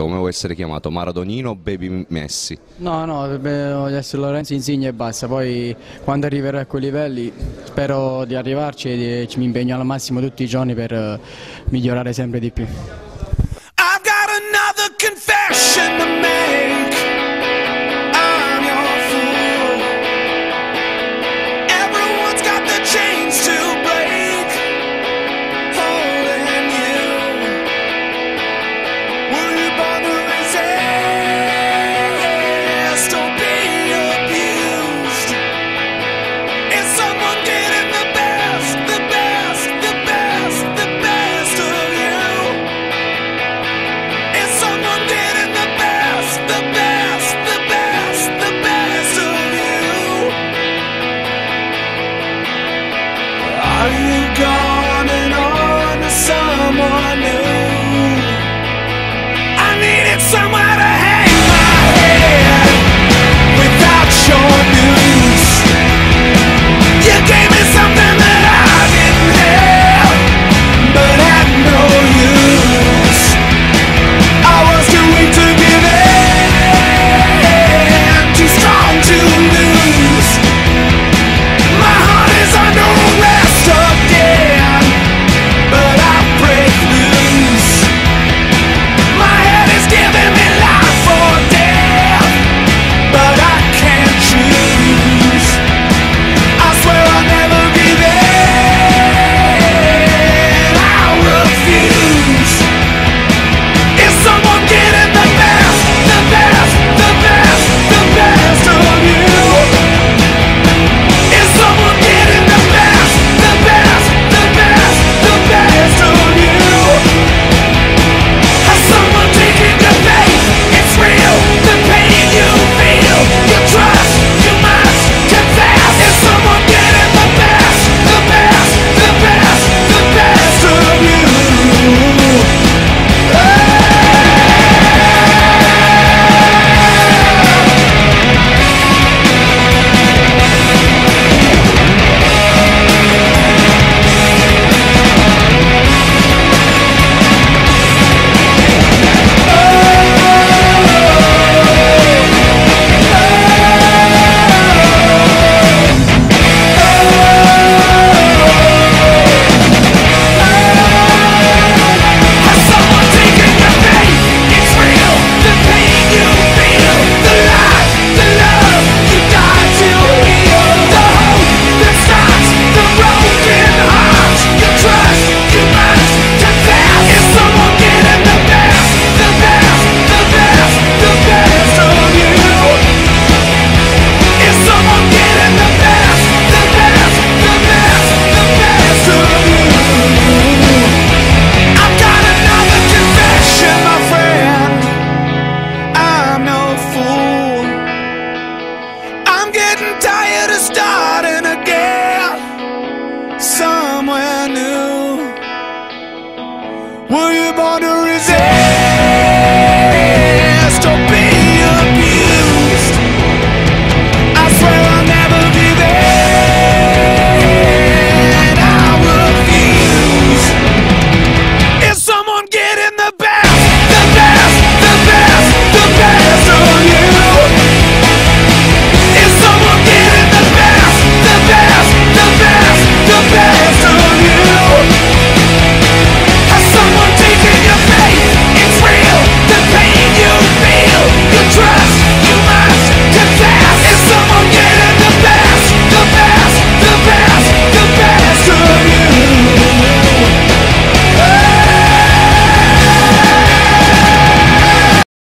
Come vuoi essere chiamato? Maradonino o Baby Messi? No, no, voglio essere Lorenzo Insigne e basta, poi quando arriverò a quei livelli spero di arrivarci e mi impegno al massimo tutti i giorni per migliorare sempre di più. Were you born to resist?